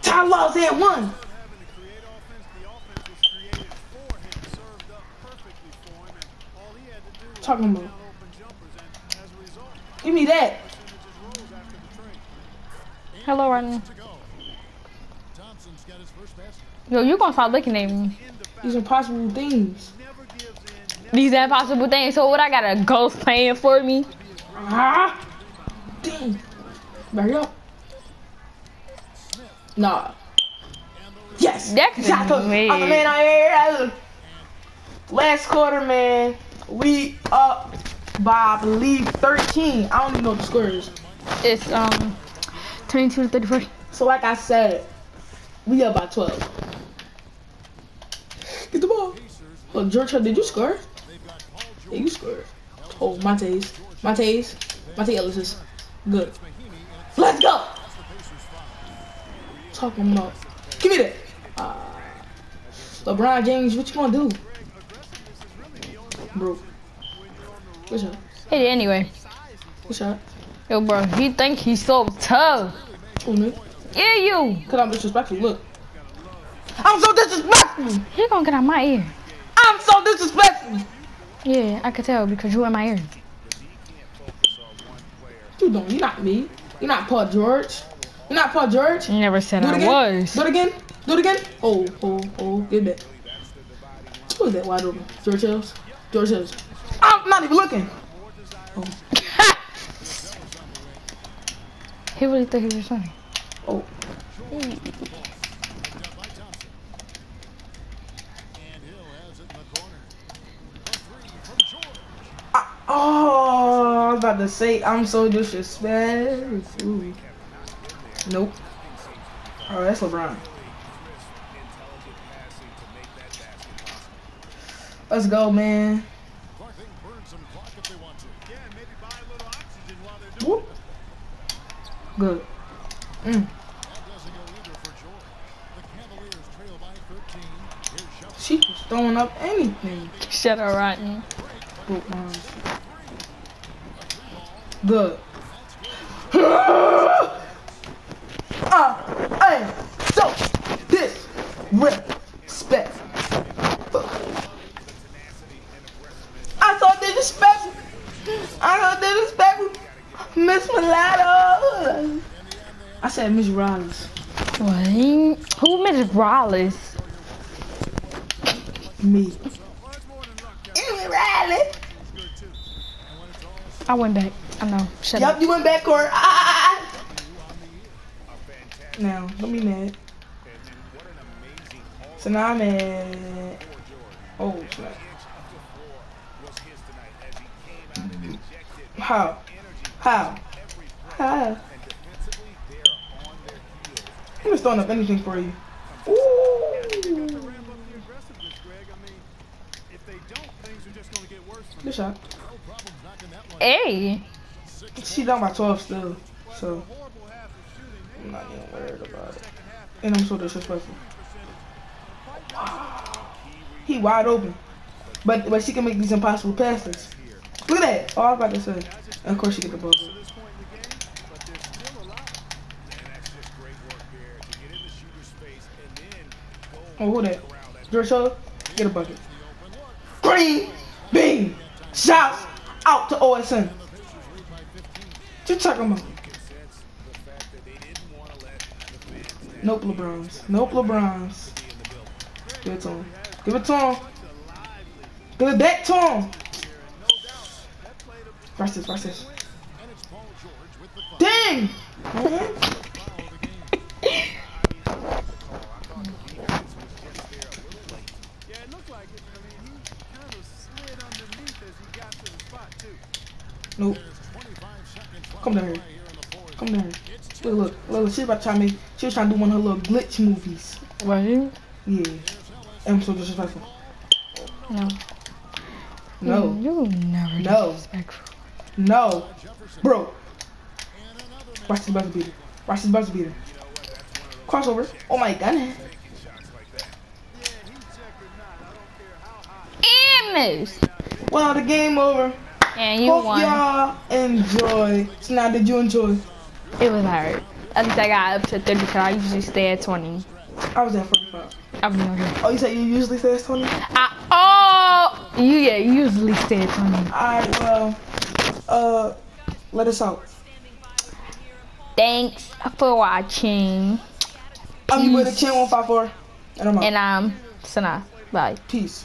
Ty Laws had one. Talking about. Give me that. Hello, Rodney. Yo, you gonna stop looking at me. These impossible things. These impossible things. So what? I got a ghost playing for me. Ah! Damn. Hurry up. Nah. Yes. That could've Exactly. me. I'm the man I here. Last quarter, man. We up by I believe 13. I don't even know what the score is. It's um 22 to 34. So like I said, we up by 12. Get the ball. Look, George, did you score? Yeah, you scored. Oh, Montes. Montes. Monta Ellis good. Let's go. Talking about. Give me that. Uh, LeBron James, what you gonna do? Bro. What's up? Hit it anyway. What's up? Yo, bro, he think he's so tough. Man. Yeah, you. Cause I'm disrespectful. Look. I'm so disrespectful. He gonna get out my ear. I'm so disrespectful. Yeah, I could tell because you in my ear. You don't. You're not me. You're not Paul George. You're not Paul George. You never said it I again. was. Do it again. Do it again. Oh, oh, oh. Get that. Who is that wide open? George Hills. George Hills. I'm not even looking. Oh, he really thought he was funny. oh. Ah, Oh, I was about to say I'm so disrespectful. Nope. Oh, that's LeBron. Let's go, man. Whoop. Good. Mm. She was throwing up anything. Shut up, mine. Good. Ah, I am so disrespect. I saw disrespectful. I saw disrespectful. Miss Mulatto. I said Miss Rollins. What? Who Miss Rollins? Me. Amy Riley. I went back. I know. Shut Yup, up. you went back court. Ah! Now, don't be mad. So now I'm at. Oh, snap. How? How? How? I'm just throwing up anything for you. Ooh. Good shot. Hey. She down by 12 still, so I'm not even worried about it. And I'm so disrespectful. He wide open, but but she can make these impossible passes. Look at that! Oh, I was about to say. And of course, she get the ball. Oh, who that? Hill? Get a bucket. Green, bean, shouts out to OSN. What you talking about? Nope, LeBrons. Nope, LeBrons. Give it to him. Give it to him. Give it back to him. Watch this, watch this. Dang! Nope. Come down here. Come down here. Look, look, look, she's about to try make, she was trying to do one of her little glitch movies. What? Yeah. I'm so disrespectful. No. No. Mm, you never No. disrespectful. No. Bro. Watch this buzzer beater. Watch this buzzer beater. Crossover. Oh my god. And miss. Well, the game over. And you Hope won. y'all enjoy. So now, did you enjoy? It was hard. At least I got up to 30 because I usually stay at 20. I was at 45. I'm not here. Oh, you said you usually stay at 20? I, oh, you yeah, you usually stay at 20. Alright, well, uh, let us out. Thanks for watching. I'm with Peace. Chin 154, and I'm out. And um, Sana. Bye. Peace.